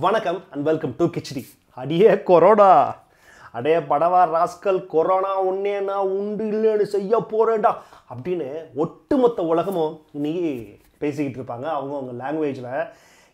வணக்கம் and welcome to khichdi அடியே corona. அடே படவா ராஸ்கல் கொரோனா உன்னே உண்டு இல்லைன்னு செய்ய போகிறேன்டா அப்படின்னு ஒட்டுமொத்த உலகமும் இன்னைக்கு பேசிக்கிட்டு இருப்பாங்க. அவங்கவுங்க லாங்குவேஜில்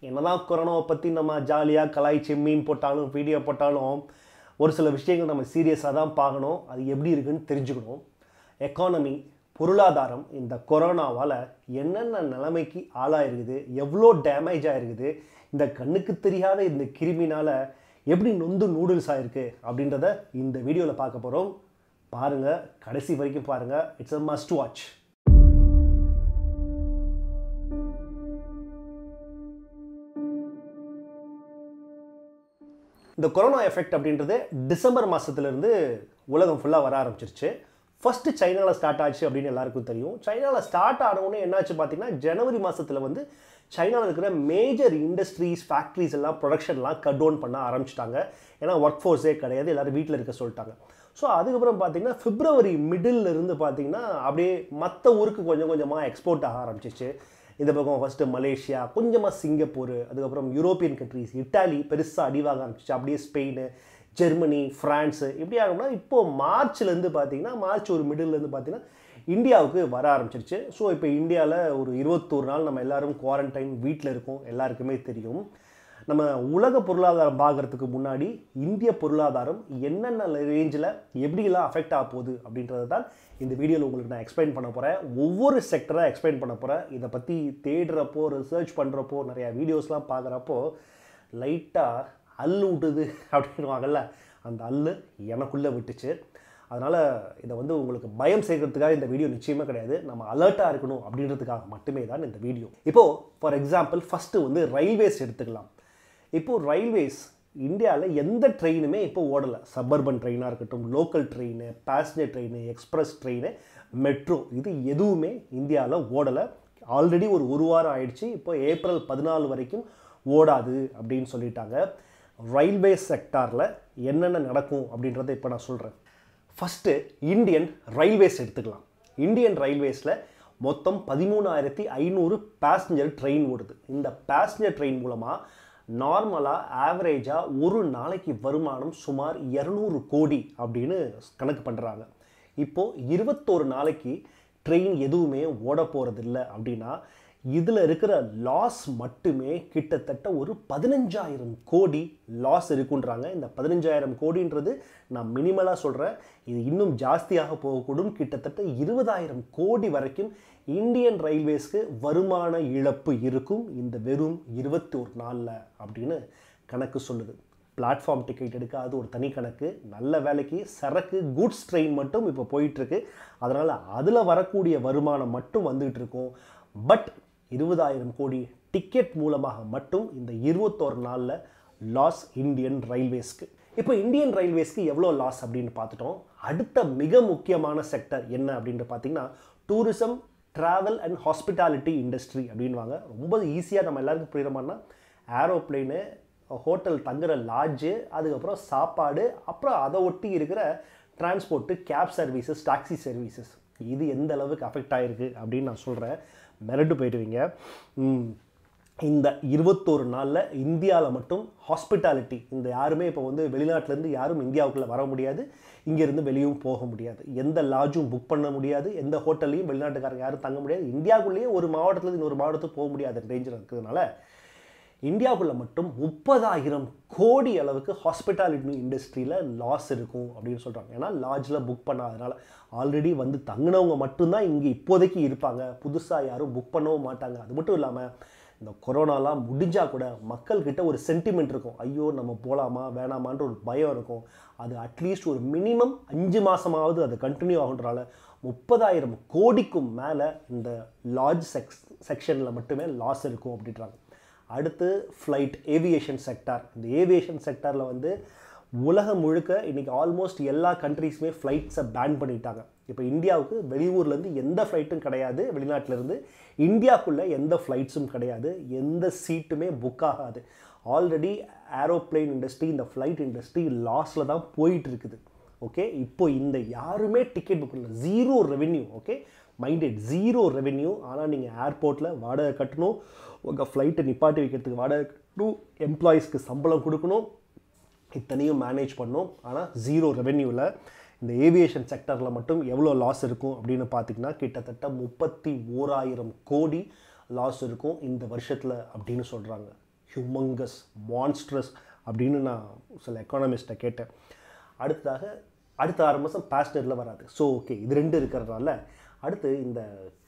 என்னதான் கொரோனாவை பற்றி நம்ம ஜாலியாக கலாய்ச்சி மீன் போட்டாலும் வீடியோ போட்டாலும் ஒரு சில விஷயங்கள் நம்ம சீரியஸாக தான் பார்க்கணும். அது எப்படி இருக்குன்னு தெரிஞ்சுக்கணும். எக்கானமி பொருளாதாரம் இந்த கொரோனாவால் என்னென்ன நிலைமைக்கு ஆளாயிருக்குது எவ்வளோ டேமேஜ் ஆகிருக்குது இந்த கண்ணுக்கு தெரியாத இந்த கிருமினால் எப்படி நொந்து நூடுல்ஸ் ஆகிருக்கு அப்படின்றத இந்த வீடியோவில் பார்க்க போகிறோம் பாருங்கள் கடைசி வரைக்கும் பாருங்கள் இட்ஸ் அ மஸ்ட் வாட்ச் இந்த கொரோனா எஃபெக்ட் அப்படின்றது டிசம்பர் மாதத்துலேருந்து உலகம் ஃபுல்லாக வர ஆரம்பிச்சிருச்சு. ஃபஸ்ட்டு சைனாவில் ஸ்டார்ட் ஆச்சு அப்படின்னு எல்லாருக்கும் தெரியும். சைனாவில் ஸ்டார்ட் ஆனவுடனே என்னாச்சு பார்த்தீங்கன்னா ஜனவரி மாதத்தில் வந்து சைனாவில் இருக்கிற மேஜர் இண்டஸ்ட்ரீஸ் ஃபேக்ட்ரிஸ் எல்லாம் ப்ரொடக்ஷன்லாம் கட் டவுன் பண்ண ஆரம்பிச்சிட்டாங்க. ஏன்னா ஒர்க் ஃபோர்ஸே கிடையாது எல்லோரும் வீட்டில் இருக்க சொல்லிட்டாங்க. ஸோ அதுக்கப்புறம் பார்த்தீங்கன்னா ஃபிப்ரவரி மிடில் இருந்து பார்த்தீங்கன்னா அப்படியே மற்ற ஊருக்கு கொஞ்சம் கொஞ்சமாக எக்ஸ்போர்ட் ஆக ஆரம்பிச்சிச்சு. இந்த பக்கம் ஃபஸ்ட்டு மலேசியா கொஞ்சமாக சிங்கப்பூர் அதுக்கப்புறம் யூரோப்பியன் கண்ட்ரீஸ் இட்டாலி பெருசாக அடிவாக ஆரம்பிச்சிச்சு. அப்படியே ஸ்பெயின் ஜெர்மனி ஃப்ரான்ஸு இப்படி ஆகும்னா இப்போது மார்ச்லேருந்து பார்த்தீங்கன்னா மார்ச் ஒரு மிடில்லேருந்து பார்த்தீங்கன்னா இந்தியாவுக்கு வர ஆரம்பிச்சிருச்சு. ஸோ இப்போ இந்தியாவில் ஒரு இருபத்தோரு நாள் நம்ம எல்லாரும் குவாரண்டைன் வீட்டில் இருக்கோம். எல்லாருக்குமே தெரியும். நம்ம உலக பொருளாதாரம் பார்க்குறதுக்கு முன்னாடி இந்திய பொருளாதாரம் என்னென்ன ரேஞ்சில் எப்படிலாம் அஃபெக்ட் ஆக போகுது அப்படின்றது தான் இந்த வீடியோவில் உங்களுக்கு நான் எக்ஸ்பிளைன் பண்ண போகிறேன் ஒவ்வொரு செக்டராக எக்ஸ்பிளைன் பண்ண போகிறேன் இதை பற்றி தேடுறப்போ ரிசர்ச் பண்ணுறப்போ நிறையா வீடியோஸ்லாம் பார்க்குறப்போ லைட்டாக அல்லு விட்டுது அப்படின்வாங்கல்ல அந்த அல்லு எனக்குள்ளே விட்டுச்சு. அதனால் இதை வந்து உங்களுக்கு பயம் சேர்க்கறதுக்காக இந்த வீடியோ நிச்சயமே கிடையாது. நம்ம அலர்ட்டாக இருக்கணும் அப்படின்றதுக்காக மட்டுமே தான் இந்த வீடியோ. இப்போது ஃபார் எக்ஸாம்பிள் ஃபஸ்ட்டு வந்து ரயில்வேஸ் எடுத்துக்கலாம். இப்போது ரயில்வேஸ் இந்தியாவில் எந்த ட்ரெயினுமே இப்போ ஓடலை. சப்பர்பன் ட்ரெயினாக இருக்கட்டும் local train passenger train express train metro இது எதுவுமே இந்தியாவில் ஓடலை. ஆல்ரெடி ஒரு ஒரு வாரம் ஆயிடுச்சு. இப்போ ஏப்ரல் பதினாலு வரைக்கும் ஓடாது அப்படின்னு சொல்லிட்டாங்க. ரயில்வே செக்டாரில் என்னென்ன நடக்கும் அப்படின்றத இப்போ நான் சொல்கிறேன் ஃபஸ்ட்டு இந்தியன் ரயில்வேஸ் எடுத்துக்கலாம். இந்தியன் ரயில்வேஸில் மொத்தம் பதிமூணாயிரத்தி ஐநூறு பேசஞ்சர் ட்ரெயின் ஓடுது. இந்த பேசஞ்சர் ட்ரெயின் மூலமாக நார்மலாக ஆவரேஜாக ஒரு நாளைக்கு வருமானம் சுமார் இரநூறு கோடி அப்படின்னு கணக்கு பண்ணுறாங்க இப்போது இருபத்தோரு நாளைக்கு ட்ரெயின் எதுவுமே ஓட போகிறதில்ல அப்படின்னா இதில் இருக்கிற லாஸ் மட்டுமே கிட்டத்தட்ட ஒரு பதினஞ்சாயிரம் கோடி லாஸ் இருக்குன்றாங்க. இந்த பதினஞ்சாயிரம் கோடின்றது நான் மினிமலாக சொல்கிறேன் இது இன்னும் ஜாஸ்தியாக போகக்கூடும். கிட்டத்தட்ட இருபதாயிரம் கோடி வரைக்கும் இந்தியன் ரயில்வேஸ்க்கு வருமான இழப்பு இருக்கும். இந்த வெறும் இருபத்தி ஒரு நாளில் அப்படின்னு கணக்கு சொல்லுது. பிளாட்ஃபார்ம் டிக்கெட் எடுக்க அது ஒரு தனி கணக்கு. நல்ல வேலைக்கு சரக்கு குட்ஸ் ட்ரெயின் மட்டும் இப்போ போயிட்டுருக்கு அதனால் அதில் வரக்கூடிய வருமானம் மட்டும் வந்துகிட்டு இருக்கும். பட் இருபதாயிரம் கோடி டிக்கெட் மூலமாக மட்டும் இந்த இருபத்தோரு நாளில் லாஸ் இந்தியன் ரயில்வேஸ்க்கு இப்போ இந்தியன் ரயில்வேஸ்க்கு எவ்வளோ லாஸ் அப்படின்னு பார்த்துட்டோம். அடுத்த மிக முக்கியமான செக்டர் என்ன அப்படின்னு பார்த்தீங்கன்னா tourism travel and hospitality industry அப்படின்வாங்க ரொம்ப ஈஸியாக நம்ம எல்லாருக்கும் புரியுற மாதிரினா ஏரோப்ளேனு ஹோட்டல் தங்குற லாட்ஜு அதுக்கப்புறம் சாப்பாடு அப்புறம் அதை ஒட்டி இருக்கிற transport cab services taxi services இது எந்த அளவுக்கு அஃபெக்ட் ஆகிருக்கு அப்படின்னு நான் சொல்கிறேன் மிரட்டு போயிடுவீங்க. இந்த இருபத்தோரு நாளில் இந்தியாவில் மட்டும் ஹாஸ்பிட்டாலிட்டி இந்த யாருமே இப்போ வந்து வெளிநாட்டிலேருந்து யாரும் இந்தியாவுக்குள்ளே வர முடியாது. இங்கேருந்து வெளியும் போக முடியாது. எந்த லாட்ஜும் புக் பண்ண முடியாது. எந்த ஹோட்டல்லையும் வெளிநாட்டுக்காரங்க யாரும் தங்க முடியாது. இந்தியாவுக்குள்ளேயே ஒரு மாவட்டத்துலேருந்து இன்னொரு மாவட்டத்துக்கு போக முடியாத ரேஞ்சில் இருக்கிறதுனால இந்தியாவுக்குள்ளே மட்டும் முப்பதாயிரம் கோடி அளவுக்கு ஹாஸ்பிட்டாலிட்டி இண்டஸ்ட்ரியில் லாஸ் இருக்கும் அப்படின்னு சொல்கிறாங்க ஏன்னா லாட்ஜில் புக் பண்ணாதனால ஆல்ரெடி வந்து தங்கினவங்க மட்டும்தான் இங்கே இப்போதைக்கு இருப்பாங்க. புதுசாக யாரும் புக் பண்ணவும் மாட்டாங்க. அது மட்டும் இல்லாமல் இந்த கொரோனாலாம் முடிஞ்சால் கூட மக்கள்கிட்ட ஒரு சென்டிமெண்ட் இருக்கும். ஐயோ நம்ம போகலாமா வேணாமான்ற ஒரு பயம் இருக்கும். அது அட்லீஸ்ட் ஒரு மினிமம் அஞ்சு மாதமாவது அது கண்டினியூ ஆகுன்றனால முப்பதாயிரம் கோடிக்கும் மேலே இந்த லாட்ஜ் செக்ஸ் செக்ஷனில் மட்டுமே லாஸ் இருக்கும் அப்படின்றாங்க. அடுத்து ஃப்ளைட் ஏவியேஷன் செக்டார் இந்த ஏவியேஷன் செக்டாரில் வந்து உலகம் முழுக்க இன்றைக்கி ஆல்மோஸ்ட் எல்லா கண்ட்ரீஸுமே ஃப்ளைட்ஸை பேன் பண்ணிட்டாங்க. இப்போ இந்தியாவுக்கு வெளியூர்லேருந்து எந்த ஃப்ளைட்டும் கிடையாது வெளிநாட்டிலேருந்து இந்தியாவுக்குள்ளே எந்த ஃப்ளைட்ஸும் கிடையாது எந்த சீட்டுமே புக் ஆகாது. ஆல்ரெடி ஏரோப்ளைன் இண்டஸ்ட்ரி இந்த ஃப்ளைட் இண்டஸ்ட்ரி லாஸில் தான் போயிட்டு இருக்குது ஓகே இப்போ இந்த யாருமே டிக்கெட் புக் பண்ணல. Zero revenue okay minded zero revenue ஆனால் நீங்கள் ஏர்போர்ட்டில் வாடகை கட்டணும் உங்கள் ஃப்ளைட்டை நிப்பாட்டி வைக்கிறதுக்கு வாடகை டூ எம்ப்ளாயீஸ்க்கு சம்பளம் கொடுக்கணும். இத்தனையும் மேனேஜ் பண்ணோம். ஆனால் ஜீரோ ரெவென்யூவில் இந்த ஏவியேஷன் செக்டரில் மட்டும் எவ்வளோ லாஸ் இருக்கும் அப்படின்னு பார்த்தீங்கன்னா கிட்டத்தட்ட முப்பத்தி ஓராயிரம் கோடி லாஸ் இருக்கும் இந்த வருஷத்தில் அப்படின்னு சொல்கிறாங்க ஹியூமங்கஸ் மான்ஸ்ட்ரஸ் அப்படின்னு நான் சில எக்கானமிஸ்ட்டை கேட்டேன். அடுத்ததாக அடுத்த ஆறு மாதம் பேஸ்டரில் வராது. ஸோ ஓகே இது ரெண்டு இருக்கிறதுனால அடுத்து இந்த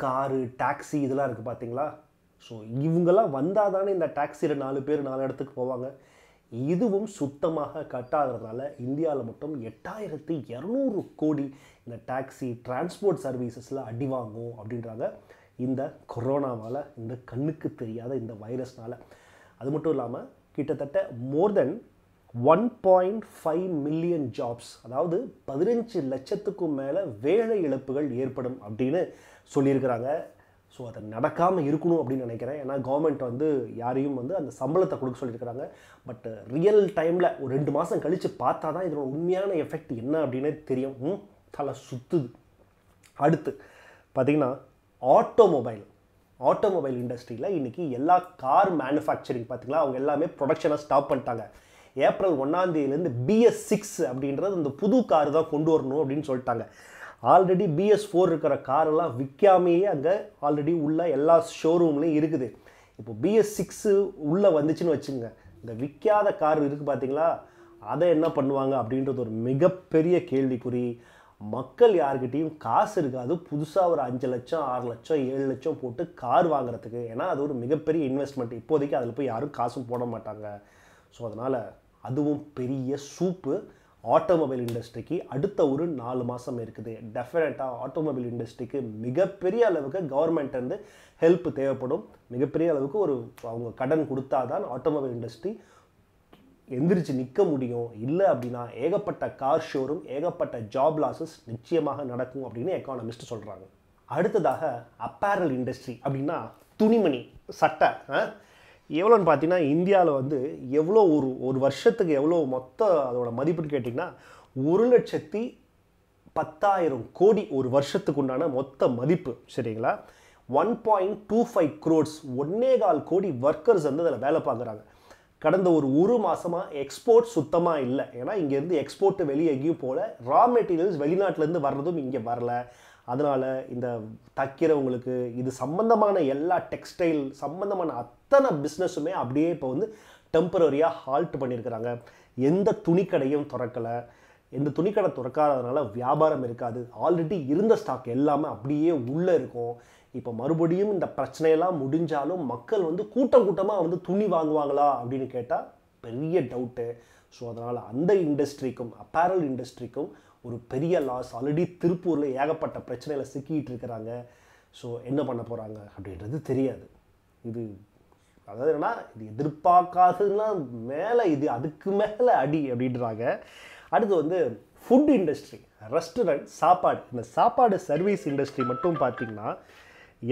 காரு டாக்ஸி இதெல்லாம் இருக்குது பார்த்தீங்களா ஸோ இவங்கெல்லாம் வந்தால் தானே இந்த டாக்ஸியில் நாலு பேர் நாலு இடத்துக்கு போவாங்க. இதுவும் சுத்தமாக கட் ஆகிறதுனால இந்தியாவில் மட்டும் எட்டாயிரத்தி இரநூறு கோடி இந்த டாக்ஸி டிரான்ஸ்போர்ட் சர்வீசஸில் அடி வாங்கும் அப்படின்றாங்க. இந்த கொரோனாவால் இந்த கண்ணுக்கு தெரியாத இந்த வைரஸ்னால் அது மட்டும் இல்லாமல் கிட்டத்தட்ட more than one point five million jobs அதாவது பதினஞ்சு லட்சத்துக்கும் மேலே வேலை இழப்புகள் ஏற்படும் அப்படின்னு சொல்லியிருக்கிறாங்க. ஸோ அது நடக்காமல் இருக்கணும் அப்படின்னு நினைக்கிறேன். ஏன்னா கவர்மெண்ட் வந்து யாரையும் வந்து அந்த சம்பளத்தை கொடுக்க சொல்லியிருக்கிறாங்க. பட் ரியல் டைமில் ஒரு ரெண்டு மாதம் கழித்து பார்த்தா தான் இதோட உண்மையான எஃபெக்ட் என்ன அப்படின்னே தெரியும். தலை சுற்றுது அடுத்து பார்த்தீங்கன்னா ஆட்டோமொபைல் ஆட்டோமொபைல் இண்டஸ்ட்ரியில் இன்றைக்கி எல்லா கார் மேனுஃபேக்சரிங் பார்த்தீங்களா அவங்க எல்லாமே ப்ரொடக்ஷனை ஸ்டாப் பண்ணிட்டாங்க. ஏப்ரல் ஒன்றாந்தேதியிலேருந்து பிஎஸ் சிக்ஸ் அப்படின்றது இந்த புது கார் தான் கொண்டு வரணும் அப்படின்னு சொல்லிட்டாங்க. ஆல்ரெடி பிஎஸ் ஃபோர் இருக்கிற காரெல்லாம் விற்காமையே அங்கே ஆல்ரெடி உள்ள எல்லா ஷோரூம்லேயும் இருக்குது. இப்போ பிஎஸ் சிக்ஸு உள்ளே வந்துச்சுன்னு வச்சுங்க இந்த விற்காத கார் இருக்குது பார்த்தீங்களா அதை என்ன பண்ணுவாங்க அப்படின்றது ஒரு மிகப்பெரிய கேள்விக்குறி. மக்கள் யாருக்கிட்டேயும் காசு இருக்காது. புதுசாக ஒரு அஞ்சு லட்சம் ஆறு லட்சம் ஏழு லட்சம் போட்டு கார் வாங்குறதுக்கு. ஏன்னா அது ஒரு மிகப்பெரிய இன்வெஸ்ட்மெண்ட் இப்போதைக்கு அதில் போய் யாரும் காசும் போட மாட்டாங்க. ஸோ அதனால் அதுவும் பெரிய சூப்பு. ஆட்டோமொபைல் இண்டஸ்ட்ரிக்கு அடுத்த ஒரு நாலு மாதம் இருக்குது. டெஃபினட்டாக ஆட்டோமொபைல் இண்டஸ்ட்ரிக்கு மிகப்பெரிய அளவுக்கு கவர்மெண்ட்லேருந்து ஹெல்ப் தேவைப்படும். மிகப்பெரிய அளவுக்கு ஒரு அவங்க கடன் கொடுத்தா தான் ஆட்டோமொபைல் இண்டஸ்ட்ரி எந்திரிச்சு நிற்க முடியும். இல்லை அப்படின்னா ஏகப்பட்ட கார் ஷோரூம் ஏகப்பட்ட ஜாப் லாஸஸ் நிச்சயமாக நடக்கும் அப்படின்னு எக்கானமிஸ்ட் சொல்கிறாங்க அடுத்ததாக அப்பேரல் இண்டஸ்ட்ரி அப்படின்னா துணிமணி சட்டை ஆ? எவ்வளோன்னு பார்த்தீங்கன்னா இந்தியாவில் வந்து எவ்வளோ ஒரு ஒரு வருஷத்துக்கு எவ்வளோ மொத்த அதோட மதிப்புன்னு கேட்டிங்கன்னா ஒரு லட்சத்தி பத்தாயிரம் கோடி ஒரு வருஷத்துக்கு உண்டான மொத்த மதிப்பு சரிங்களா? One point two five crores ஒன்னே கால் கோடி ஒர்க்கர்ஸ் வந்து அதில் வேலை பார்க்குறாங்க. கடந்த ஒரு ஒரு மாதமாக எக்ஸ்போர்ட் சுத்தமாக இல்லை. ஏன்னா இங்கேருந்து எக்ஸ்போர்ட்டு வெளியே எங்கேயும் போல ரா மெட்டீரியல்ஸ் வெளிநாட்டிலேருந்து வர்றதும் இங்கே வரல. அதனால் இந்த தைக்கிறவங்களுக்கு இது சம்மந்தமான எல்லா டெக்ஸ்டைல் சம்மந்தமான அத்தனை பிஸ்னஸுமே அப்படியே இப்போ வந்து டெம்பரரியாக ஹால்ட் பண்ணியிருக்கிறாங்க எந்த துணிக்கடையும் திறக்கலை. எந்த துணிக்கடை திறக்காததுனால வியாபாரம் இருக்காது. ஆல்ரெடி இருந்த ஸ்டாக் எல்லாமே அப்படியே உள்ளே இருக்கும். இப்போ மறுபடியும் இந்த பிரச்சனையெல்லாம் முடிஞ்சாலும் மக்கள் வந்து கூட்டம் கூட்டமாக வந்து துணி வாங்குவாங்களா அப்படின்னு கேட்டால் பெரிய டவுட்டு ஸோ அதனால் அந்த இண்டஸ்ட்ரிக்கும் அப்பேரல் இண்டஸ்ட்ரிக்கும் ஒரு பெரிய லாஸ் ஆல்ரெடி திருப்பூரில் ஏகப்பட்ட பிரச்சனையில் சிக்கிட்டு இருக்கிறாங்க. ஸோ என்ன பண்ண போகிறாங்க அப்படின்றது தெரியாது. இது அதாவது என்னன்னா இது எதிர்பார்க்காததுன்னா மேலே இது அதுக்கு மேலே அடி அப்படின்றாங்க. அடுத்து வந்து ஃபுட் இண்டஸ்ட்ரி ரெஸ்டாரண்ட் சாப்பாடு. இந்த சாப்பாடு சர்வீஸ் இண்டஸ்ட்ரி மட்டும் பார்த்தீங்கன்னா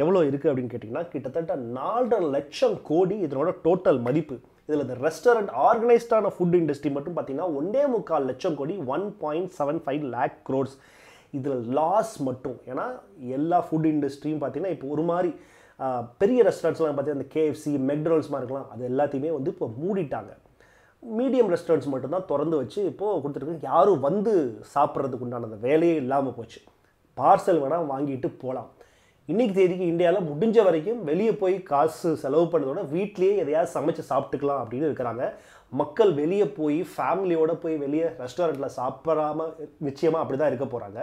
எவ்வளோ இருக்குது அப்படின்னு கேட்டிங்கன்னா கிட்டத்தட்ட நாலரை லட்சம் கோடி இதனோட டோட்டல் மதிப்பு. இதில் இந்த ரெஸ்டாரண்ட் ஆர்கனைஸ்டான ஃபுட் இண்டஸ்ட்ரி மட்டும் பார்த்தீங்கன்னா ஒன்றே முக்கால் லட்சம் கோடி one point seven five lakh crores இதில் லாஸ் மட்டும். ஏன்னா எல்லா ஃபுட் இண்டஸ்ட்ரியும் பார்த்தீங்கன்னா இப்போ ஒரு மாதிரி பெரிய ரெஸ்டாரண்ட்ஸ்லாம் பார்த்தீங்கன்னா இந்த கேஎஃப்சி மெக்டொனல்ட்ஸ்மா இருக்கலாம் அது எல்லாத்தையுமே வந்து இப்போ மூடிட்டாங்க. மீடியம் ரெஸ்டாரண்ட்ஸ் மட்டும்தான் திறந்து வச்சு இப்போது கொடுத்துருக்கு யாரும் வந்து சாப்பிட்றதுக்கு உண்டான அந்த வேலையே இல்லாமல் போச்சு. பார்சல் வேணால் வாங்கிட்டு போகலாம் இன்றைக்கி தேதிக்கு இந்தியாவில் முடிஞ்ச வரைக்கும் வெளியே போய் காசு செலவு பண்ணதோட வீட்லேயே எதையாவது சமைச்சு சாப்பிட்டுக்கலாம் அப்படின்னு இருக்கிறாங்க. மக்கள் வெளியே போய் ஃபேமிலியோடு போய் வெளியே ரெஸ்டாரண்ட்டில் சாப்பிடாம நிச்சயமாக அப்படி தான் இருக்க போகிறாங்க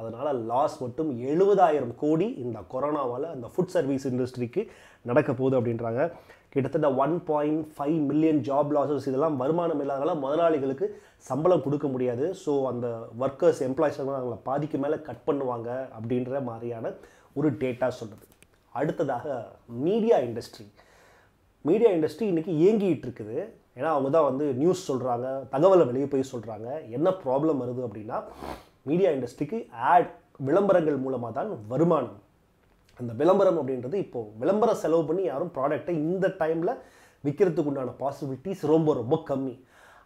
அதனால் லாஸ் மட்டும் எழுபதாயிரம் கோடி இந்த கொரோனாவால் அந்த ஃபுட் சர்வீஸ் இண்டஸ்ட்ரிக்கு நடக்க போகுது அப்படின்றாங்க. கிட்டத்தட்ட one point five million job losses இதெல்லாம் வருமானம் இல்லாதனால முதலாளிகளுக்கு சம்பளம் கொடுக்க முடியாது. ஸோ அந்த ஒர்க்கர்ஸ் எம்ப்ளாயிஸ் அவங்கள பாதிக்கு மேலே கட் பண்ணுவாங்க அப்படின்ற மாதிரியான ஒரு டேட்டா சொல்கிறது அடுத்ததாக மீடியா இண்டஸ்ட்ரி மீடியா இண்டஸ்ட்ரி இன்றைக்கி இயங்கிகிட்டு இருக்குது. ஏன்னா அவங்க தான் வந்து நியூஸ் சொல்கிறாங்க தகவலை வெளியே போய் சொல்கிறாங்க என்ன ப்ராப்ளம் வருது அப்படின்னா மீடியா இண்டஸ்ட்ரிக்கு ஆட் விளம்பரங்கள் மூலமாக தான் வருமானம். அந்த விளம்பரம் அப்படின்றது இப்போது விளம்பரம் செலவு பண்ணி யாரும் ப்ராடக்டை இந்த டைமில் விற்கிறதுக்கு உண்டான பாசிபிலிட்டிஸ் ரொம்ப ரொம்ப கம்மி.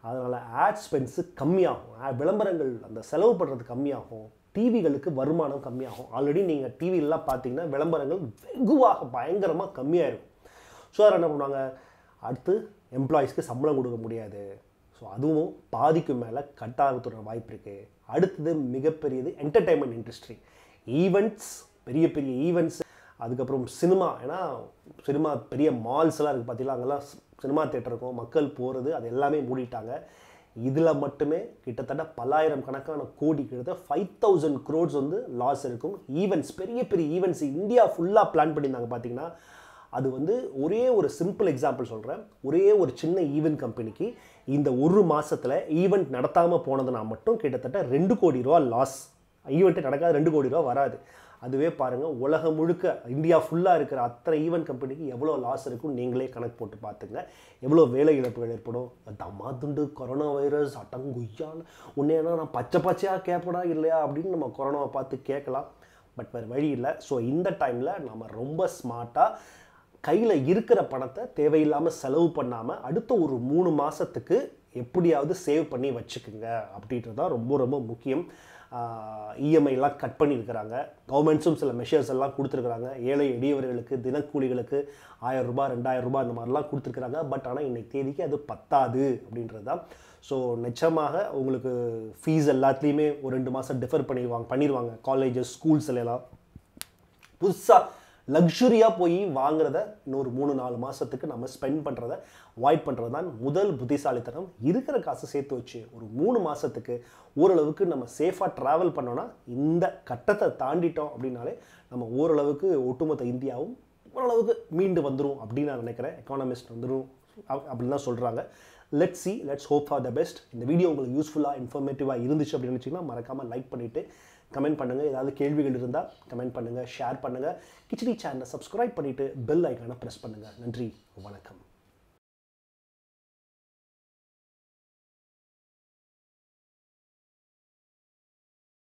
அதனால் ஆட் ஸ்பென்ஸு கம்மியாகும். விளம்பரங்கள் அந்த செலவு பண்ணுறது கம்மியாகும். டிவிகளுக்கு வருமானம் கம்மியாகும். ஆல்ரெடி நீங்கள் டிவிலலாம் பார்த்தீங்கன்னா விளம்பரங்கள் வெகுவாக பயங்கரமாக கம்மியாக இருக்கும் ஸோ அதை என்ன பண்ணுவாங்க? அடுத்து எம்ப்ளாயீஸ்க்கு சம்பளம் கொடுக்க முடியாது. ஸோ அதுவும் பாதிக்கு மேலே கட் ஆகிறதுக்கு வாய்ப்பு இருக்குது அடுத்தது மிகப்பெரியது என்டர்டைன்மெண்ட் இண்டஸ்ட்ரி ஈவெண்ட்ஸ் பெரிய பெரிய ஈவெண்ட்ஸ் அதுக்கப்புறம் சினிமா ஏன்னா சினிமா பெரிய மால்ஸ்லாம் இருக்குது பார்த்தீங்களா அங்கெல்லாம் சினிமா தேட்டர் இருக்கும். மக்கள் போகிறது அது எல்லாமே மூடிட்டாங்க. இதில் மட்டுமே கிட்டத்தட்ட பல்லாயிரம் கணக்கான கோடி கிட்ட ஃபைவ் தௌசண்ட் க்ரோட்ஸ் வந்து லாஸ் இருக்கும். ஈவெண்ட்ஸ் பெரிய பெரிய ஈவெண்ட்ஸ் இந்தியா ஃபுல்லாக பிளான் பண்ணியிருந்தாங்க பார்த்தீங்கன்னா அது வந்து ஒரே ஒரு சிம்பிள் எக்ஸாம்பிள் சொல்கிறேன் ஒரே ஒரு சின்ன ஈவெண்ட் கம்பெனிக்கு இந்த ஒரு மாதத்தில் ஈவெண்ட் நடத்தாமல் போனதுனா மட்டும் கிட்டத்தட்ட ரெண்டு கோடி ரூபா லாஸ் ஈவெண்ட்டு நடக்காது ரெண்டு கோடி ரூபா வராது. அதுவே பாருங்கள் உலகம் முழுக்க இந்தியா ஃபுல்லாக இருக்கிற அத்தனை ஈவெண்ட் கம்பெனிக்கு எவ்வளோ லாஸ் இருக்கும் நீங்களே கணக்கு போட்டு பார்த்துங்க. எவ்வளோ வேலை இழப்புகள் ஏற்படும்? தம்மா துண்டு கொரோனா வைரஸ் அட்டங்குய்யால் உன்னையா நான் பச்சை பச்சையாக கேட்படா இல்லையா? அப்படின்னு நம்ம கொரோனாவை பார்த்து கேட்கலாம். பட் வேறு வழி இல்லை. ஸோ இந்த டைமில் நம்ம ரொம்ப ஸ்மார்ட்டாக கையில் இருக்கிற பணத்தை தேவையில்லாமல் செலவு பண்ணாமல் அடுத்த ஒரு மூணு மாதத்துக்கு எப்படியாவது சேவ் பண்ணி வச்சுக்குங்க. அப்படின்றது தான் ரொம்ப ரொம்ப முக்கியம். இஎம்ஐலாம் கட் பண்ணியிருக்கிறாங்க. கவர்மெண்ட்ஸும் சில மெஷர்ஸ் எல்லாம் கொடுத்துருக்குறாங்க. ஏழை எளியவர்களுக்கு தினக்கூலிகளுக்கு ஆயிரம் ரூபாய் ரெண்டாயிரம் ரூபாய் அந்த மாதிரிலாம் கொடுத்துருக்குறாங்க. பட் ஆனால் இன்னைக்கு தேதிக்கு அது பத்தாது அப்படின்றது தான் ஸோ நிச்சயமாக உங்களுக்கு ஃபீஸ் எல்லாத்துலேயுமே ஒரு ரெண்டு மாதம் டிஃபர் பண்ணிடுவாங்க பண்ணிடுவாங்க. காலேஜஸ் ஸ்கூல்ஸ் எல்லாம். புதுசாக லக்ஸுரியாக போய் வாங்குறத இன்னொரு மூணு நாலு மாதத்துக்கு நம்ம ஸ்பெண்ட் பண்ணுறத அவாய்ட் பண்ணுறது தான் முதல் புத்திசாலித்தனம். இருக்கிற காசை சேர்த்து வச்சு ஒரு மூணு மாதத்துக்கு ஓரளவுக்கு நம்ம சேஃபாக ட்ராவல் பண்ணோன்னா இந்த கட்டத்தை தாண்டிட்டோம் அப்படின்னாலே நம்ம ஓரளவுக்கு ஒட்டுமொத்த இந்தியாவும் ஓரளவுக்கு மீண்டு வந்துடும் அப்படின்னு நான் நினைக்கிறேன். எக்கானமிஸ்ட் வந்துடும் அப்படின்னு தான் சொல்கிறாங்க let see let's hope for the best இந்த வீடியோ உங்களுக்கு யூஸ்ஃபுல்லாக இன்ஃபர்மேட்டிவாக இருந்துச்சு அப்படின்னு நினச்சிங்கன்னா மறக்காமல் லைக் பண்ணிவிட்டு கமெண்ட் பண்ணுங்கள் ஏதாவது கேள்விகள் இருந்தால் கமெண்ட் பண்ணுங்கள் ஷேர் பண்ணுங்கள் கிச்சடி சேனலை சப்ஸ்கிரைப் பண்ணிவிட்டு பெல் ஐக்கானை ப்ரெஸ் பண்ணுங்கள் நன்றி வணக்கம்.